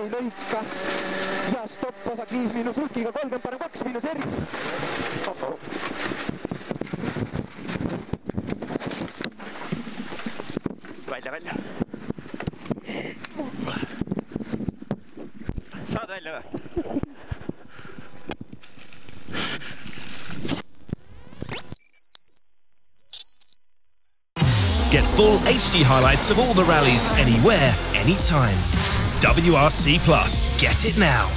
ei lõika ja stopp, osak viis miinus Hulkiga, kolmkümmend parem kaks miinus Erik. välja, välja. saad välja või? Get full HD highlights of all the rallies anywhere, anytime. WRC Plus. Get it now.